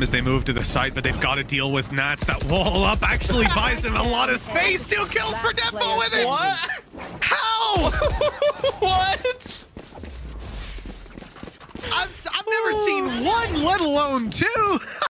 as they move to the site, but they've got to deal with Nats. That wall up actually buys him a lot of space. Two kills for Defo with it. What? How? what? I've, I've never seen one, let alone two.